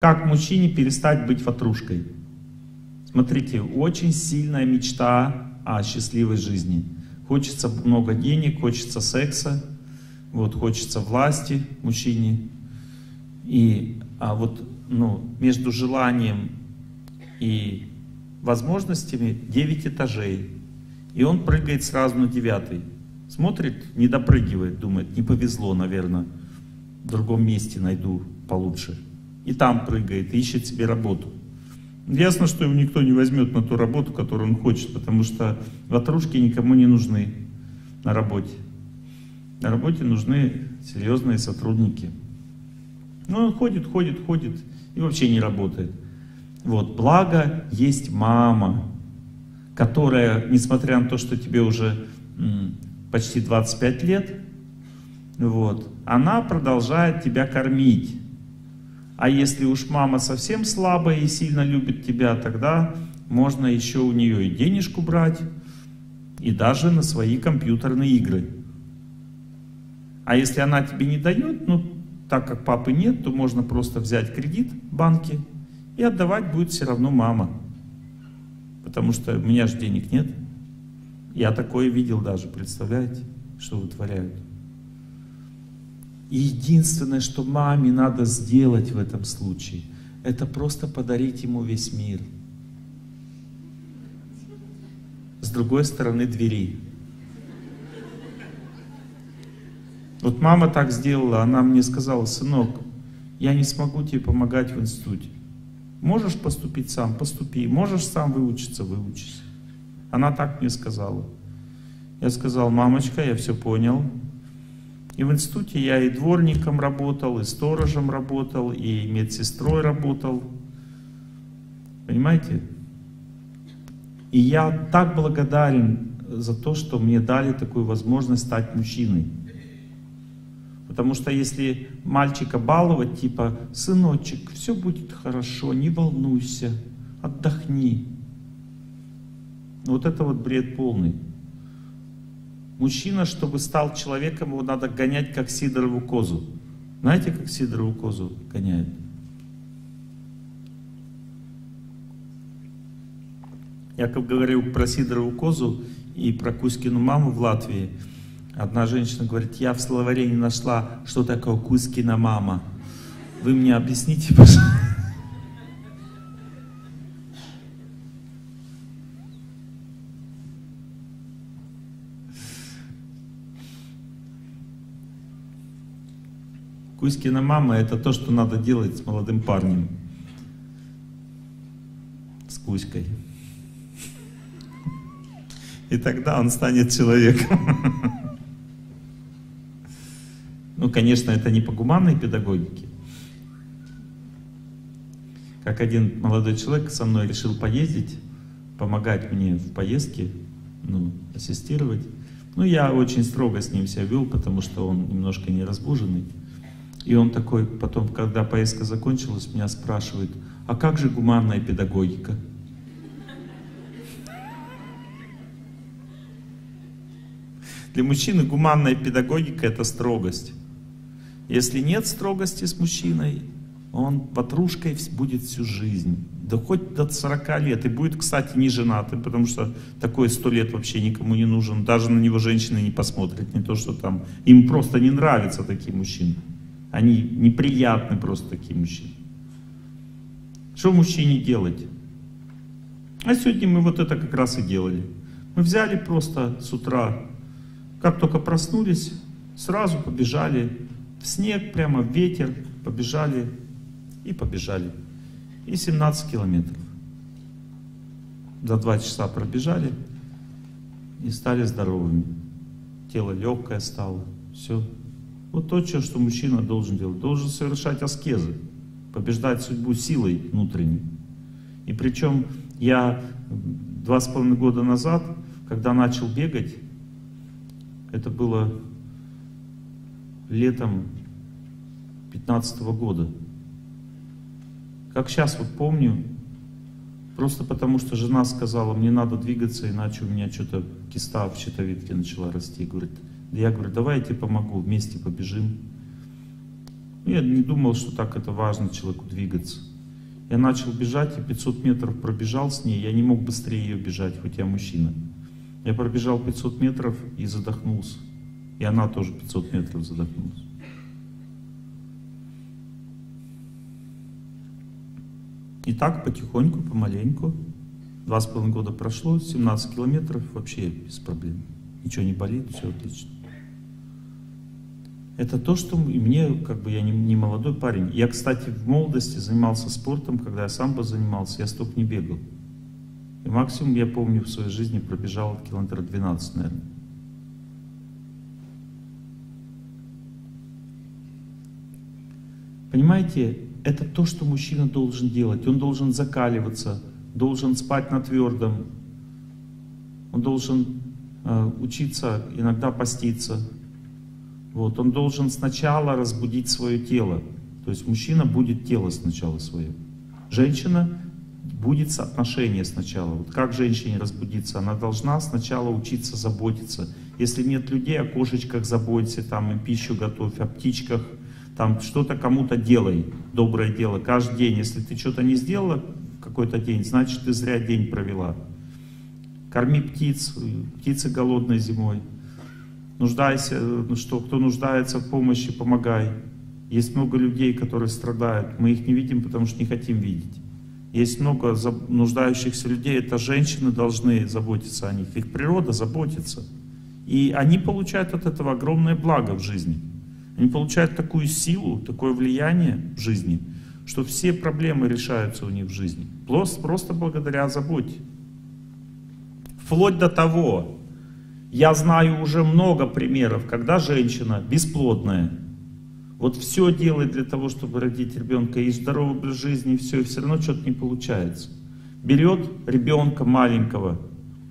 Как мужчине перестать быть ватрушкой? Смотрите, очень сильная мечта о счастливой жизни. Хочется много денег, хочется секса, вот, хочется власти мужчине. И а вот ну, между желанием и возможностями 9 этажей. И он прыгает сразу на девятый. Смотрит, не допрыгивает, думает, не повезло, наверное, в другом месте найду получше и там прыгает, ищет себе работу. Ясно, что его никто не возьмет на ту работу, которую он хочет, потому что ватрушки никому не нужны на работе. На работе нужны серьезные сотрудники. Но он ходит, ходит, ходит и вообще не работает. Вот, благо есть мама, которая, несмотря на то, что тебе уже почти 25 лет, вот, она продолжает тебя кормить. А если уж мама совсем слабая и сильно любит тебя, тогда можно еще у нее и денежку брать, и даже на свои компьютерные игры. А если она тебе не дает, ну, так как папы нет, то можно просто взять кредит в банке и отдавать будет все равно мама. Потому что у меня же денег нет. Я такое видел даже, представляете, что вытворяют. И единственное, что маме надо сделать в этом случае, это просто подарить ему весь мир. С другой стороны двери. Вот мама так сделала, она мне сказала, сынок, я не смогу тебе помогать в институте. Можешь поступить сам? Поступи. Можешь сам выучиться? Выучись. Она так мне сказала. Я сказал, мамочка, я все понял, и в институте я и дворником работал, и сторожем работал, и медсестрой работал. Понимаете? И я так благодарен за то, что мне дали такую возможность стать мужчиной. Потому что если мальчика баловать, типа, сыночек, все будет хорошо, не волнуйся, отдохни. Вот это вот бред полный. Мужчина, чтобы стал человеком, его надо гонять, как Сидорову козу. Знаете, как Сидорову козу гоняют? Как говорил про Сидорову козу и про Кузькину маму в Латвии. Одна женщина говорит, я в словаре не нашла, что такое Кузькина мама. Вы мне объясните, пожалуйста. Кузькина мама это то, что надо делать с молодым парнем. С Кузькой. И тогда он станет человеком. Ну, конечно, это не по гуманной педагогике. Как один молодой человек со мной решил поездить, помогать мне в поездке, ну, ассистировать. Ну, я очень строго с ним себя вел, потому что он немножко неразбуженный. И он такой, потом, когда поездка закончилась, меня спрашивает, а как же гуманная педагогика? Для мужчины гуманная педагогика — это строгость. Если нет строгости с мужчиной, он ватрушкой будет всю жизнь. Да хоть до 40 лет. И будет, кстати, не женатым, потому что такой сто лет вообще никому не нужен. Даже на него женщины не посмотрят. Не то, что там... Им просто не нравятся такие мужчины. Они неприятны просто такие мужчины. Что мужчине делать? А сегодня мы вот это как раз и делали. Мы взяли просто с утра, как только проснулись, сразу побежали в снег, прямо в ветер, побежали и побежали. И 17 километров. За два часа пробежали и стали здоровыми. Тело легкое стало, все вот то, что мужчина должен делать. Должен совершать аскезы, побеждать судьбу силой внутренней. И причем я два с половиной года назад, когда начал бегать, это было летом 15 -го года. Как сейчас вот помню, просто потому что жена сказала, мне надо двигаться, иначе у меня что-то киста в щитовидке начала расти. Говорит, я говорю, давай я тебе помогу, вместе побежим. Я не думал, что так это важно человеку двигаться. Я начал бежать, и 500 метров пробежал с ней. Я не мог быстрее ее бежать, хоть я мужчина. Я пробежал 500 метров и задохнулся. И она тоже 500 метров задохнулась. И так потихоньку, помаленьку. Два с половиной года прошло, 17 километров вообще без проблем. Ничего не болит, все отлично. Это то, что мне, как бы я не, не молодой парень. Я, кстати, в молодости занимался спортом, когда я сам бы занимался, я столько не бегал. И максимум, я помню, в своей жизни пробежал километра 12, наверное. Понимаете, это то, что мужчина должен делать. Он должен закаливаться, должен спать на твердом, он должен э, учиться иногда поститься. Вот, он должен сначала разбудить свое тело. То есть мужчина будет тело сначала свое. Женщина будет соотношение сначала. Вот как женщине разбудиться? Она должна сначала учиться заботиться. Если нет людей, о кошечках заботься, там и пищу готовь, о птичках, там что-то кому-то делай, доброе дело, каждый день. Если ты что-то не сделала какой-то день, значит ты зря день провела. Корми птиц, птицы голодной зимой. Нуждайся, ну что, кто нуждается в помощи, помогай. Есть много людей, которые страдают. Мы их не видим, потому что не хотим видеть. Есть много нуждающихся людей, это женщины должны заботиться о них. Их природа заботится. И они получают от этого огромное благо в жизни. Они получают такую силу, такое влияние в жизни, что все проблемы решаются у них в жизни. Просто, просто благодаря заботе. Вплоть до того, я знаю уже много примеров, когда женщина бесплодная, вот все делает для того, чтобы родить ребенка, и здоровый образ жизни, и все, и все равно что-то не получается. Берет ребенка маленького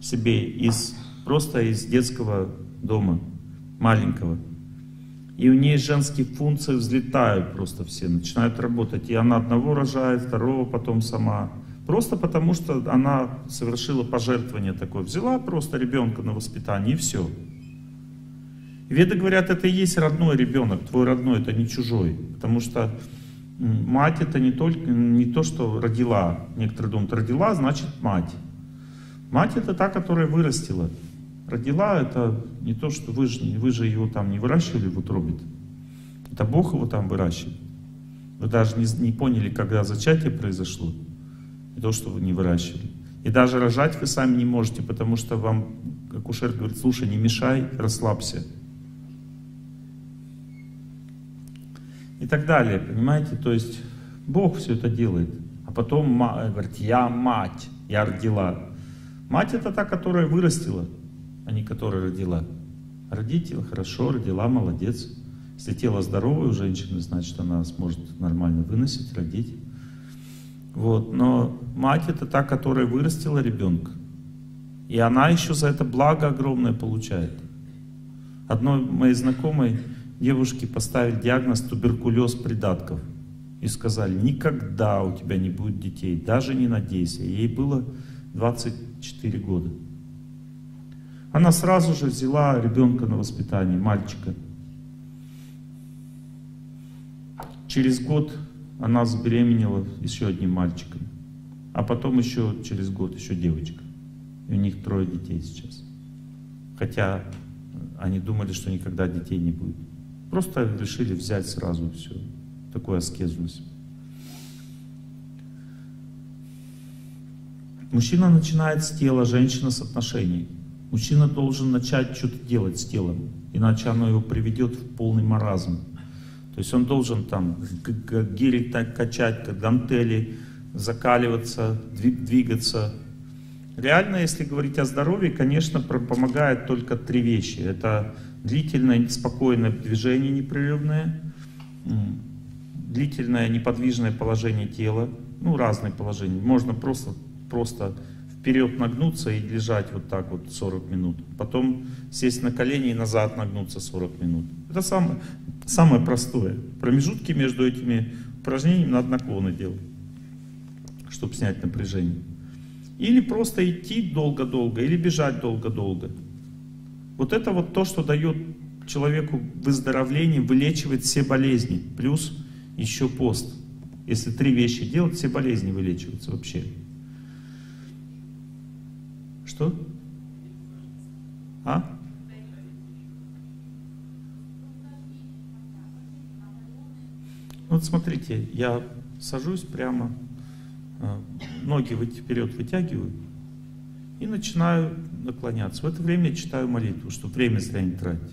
себе из, просто из детского дома, маленького, и у нее женские функции взлетают просто все, начинают работать. И она одного рожает, второго потом сама. Просто потому, что она совершила пожертвование такое. Взяла просто ребенка на воспитание и все. Веды говорят, это и есть родной ребенок, твой родной, это не чужой. Потому что мать это не, только, не то, что родила. Некоторые думают, родила, значит мать. Мать это та, которая вырастила. Родила это не то, что вы же, вы же его там не выращивали в утробе. Это Бог его там выращивает. Вы даже не, не поняли, когда зачатие произошло. И то, что вы не выращивали. И даже рожать вы сами не можете, потому что вам акушер говорит, слушай, не мешай, расслабься. И так далее, понимаете? То есть Бог все это делает. А потом говорит, я мать, я родила. Мать это та, которая вырастила а не которая родила. Родитель, хорошо, родила, молодец. Если тело здоровое у женщины, значит она сможет нормально выносить, родить. Вот. Но мать это та, которая вырастила ребенка. И она еще за это благо огромное получает. Одной моей знакомой девушке поставили диагноз туберкулез придатков. И сказали, никогда у тебя не будет детей, даже не надейся. Ей было 24 года. Она сразу же взяла ребенка на воспитание, мальчика. Через год она забеременела еще одним мальчиком. А потом еще через год еще девочка. И у них трое детей сейчас. Хотя они думали, что никогда детей не будет. Просто решили взять сразу все. Такой аскезу Мужчина начинает с тела, женщина с отношений. Мужчина должен начать что-то делать с телом, иначе оно его приведет в полный маразм. То есть он должен там гири качать, гантели, закаливаться, двигаться. Реально, если говорить о здоровье, конечно, помогает только три вещи. Это длительное, спокойное движение непрерывное, длительное неподвижное положение тела, ну, разные положения. Можно просто, просто вперед нагнуться и лежать вот так вот 40 минут. Потом сесть на колени и назад нагнуться 40 минут. Это самое, самое простое. Промежутки между этими упражнениями надо наклоны делать, чтобы снять напряжение. Или просто идти долго-долго, или бежать долго-долго. Вот это вот то, что дает человеку выздоровление, вылечивает все болезни. Плюс еще пост. Если три вещи делать, все болезни вылечиваются вообще. Что? А? Вот смотрите, я сажусь прямо, а, ноги вперед вытягиваю и начинаю наклоняться. В это время я читаю молитву, чтобы время зря не тратить.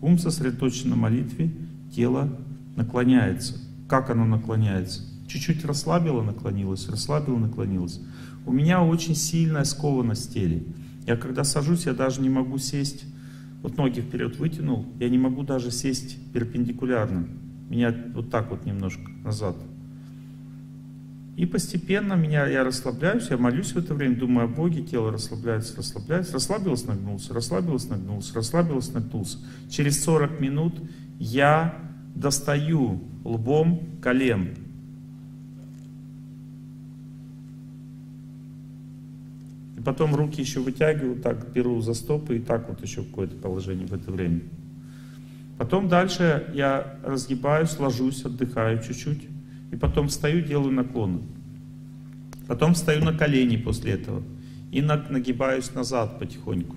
Ум сосредоточен на молитве, тело наклоняется. Как оно наклоняется? Чуть-чуть расслабило, наклонилось, расслабило, наклонилось. У меня очень сильная скованность теле. Я когда сажусь, я даже не могу сесть, вот ноги вперед вытянул, я не могу даже сесть перпендикулярно. Меня вот так вот немножко назад. И постепенно меня, я расслабляюсь, я молюсь в это время, думаю о Боге, тело расслабляется, расслабляется, расслабилось, нагнулся, расслабилось, нагнулся, расслабилось, нагнулся. Через 40 минут я достаю лбом колен. Потом руки еще вытягиваю, так беру за стопы и так вот еще какое-то положение в это время. Потом дальше я разгибаюсь, ложусь, отдыхаю чуть-чуть. И потом встаю, делаю наклоны. Потом встаю на колени после этого. И нагибаюсь назад потихоньку.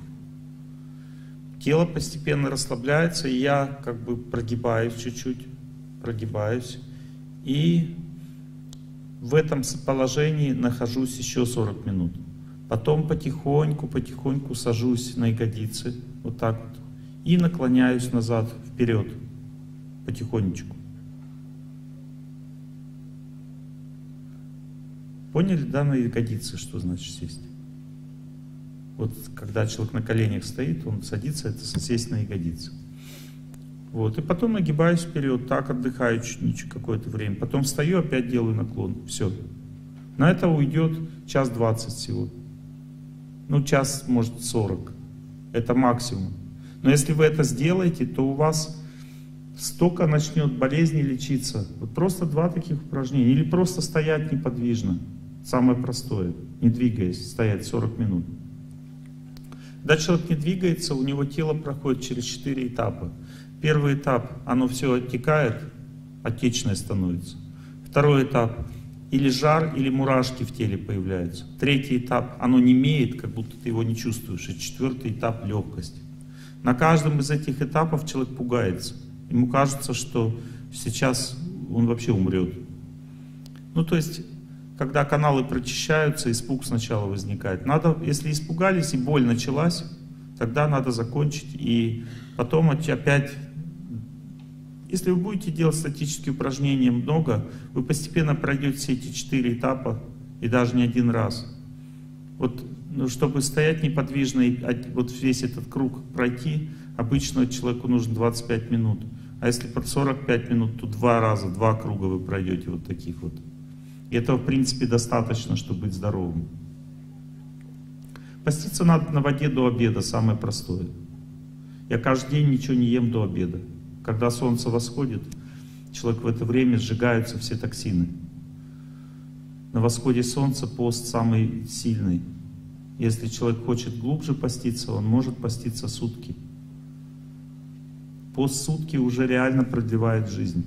Тело постепенно расслабляется, и я как бы прогибаюсь чуть-чуть, прогибаюсь. И в этом положении нахожусь еще 40 минут. Потом потихоньку, потихоньку сажусь на ягодицы, вот так вот, и наклоняюсь назад, вперед, потихонечку. Поняли, да, на ягодицы, что значит сесть? Вот когда человек на коленях стоит, он садится, это сесть на ягодицы. Вот, и потом нагибаюсь вперед, так отдыхаю чуть какое-то время. Потом встаю, опять делаю наклон. Все. На это уйдет час двадцать всего. Ну, час, может, сорок. Это максимум. Но если вы это сделаете, то у вас столько начнет болезни лечиться. Вот просто два таких упражнения. Или просто стоять неподвижно. Самое простое. Не двигаясь, стоять 40 минут. Когда человек не двигается, у него тело проходит через четыре этапа. Первый этап, оно все оттекает, отечное становится. Второй этап, или жар, или мурашки в теле появляются. Третий этап, оно не имеет, как будто ты его не чувствуешь. И четвертый этап, легкость. На каждом из этих этапов человек пугается. Ему кажется, что сейчас он вообще умрет. Ну, то есть, когда каналы прочищаются, испуг сначала возникает. Надо, если испугались и боль началась, тогда надо закончить и потом опять... Если вы будете делать статические упражнения много, вы постепенно пройдете все эти четыре этапа и даже не один раз. Вот ну, чтобы стоять неподвижно и вот весь этот круг пройти, обычно человеку нужно 25 минут. А если под 45 минут, то два раза, два круга вы пройдете вот таких вот. И этого, в принципе, достаточно, чтобы быть здоровым. Поститься надо на воде до обеда, самое простое. Я каждый день ничего не ем до обеда. Когда солнце восходит, человек в это время сжигаются все токсины. На восходе солнца пост самый сильный. Если человек хочет глубже поститься, он может поститься сутки. Пост сутки уже реально продлевает жизнь.